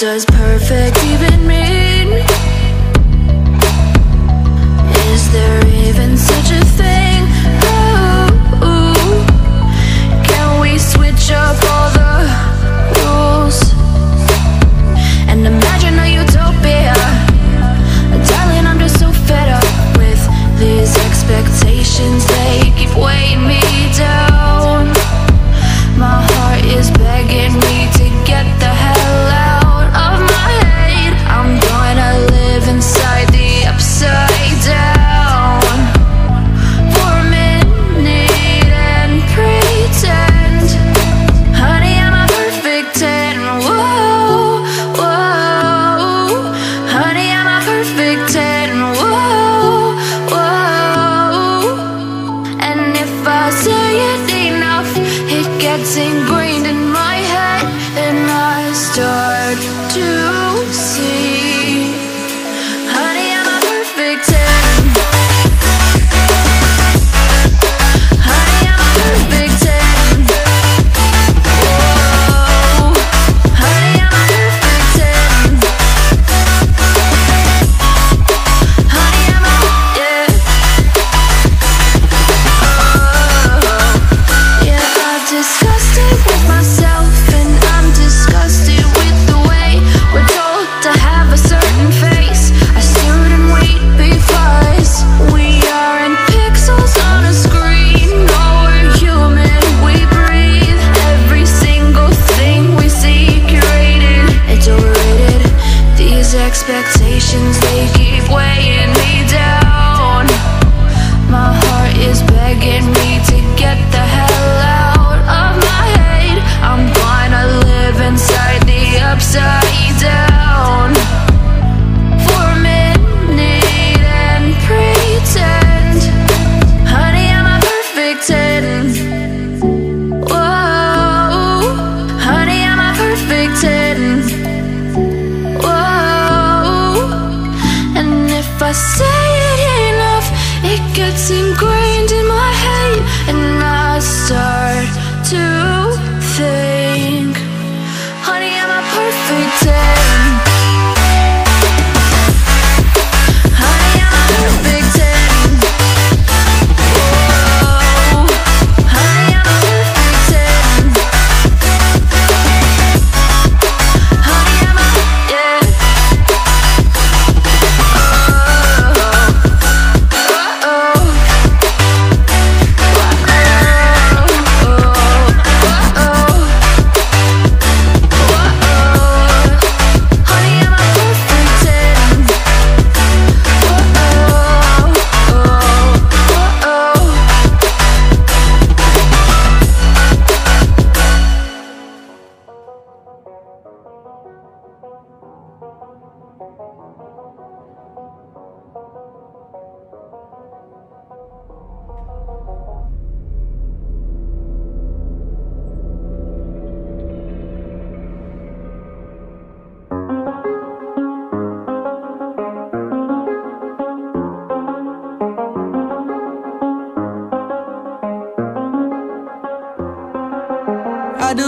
does perfect even mean? Is there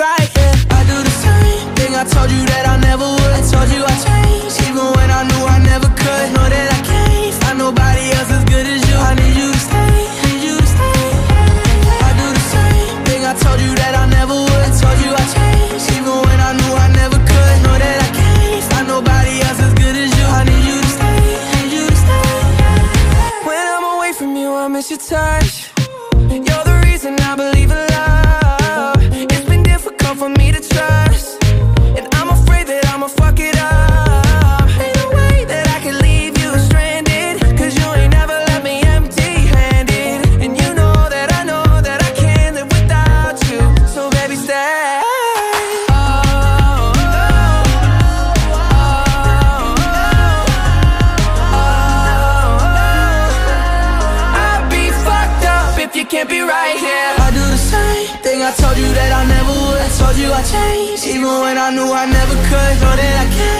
right, I do the same thing. I told you that I never would. I told you I changed. Even when I knew I never could. I know that I can't find nobody told you I changed, even when I knew I never could. Know that I can't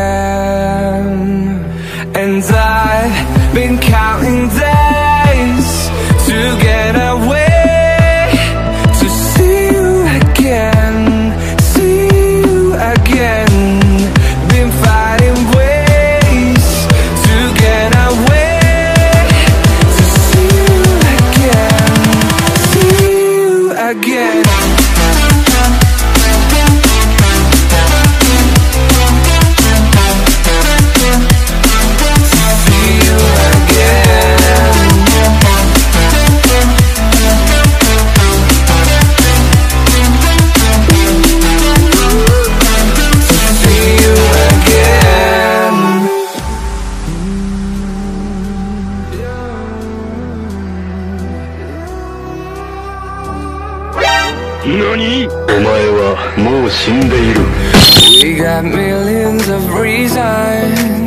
何お前はもう死んでいる We got millions of reasons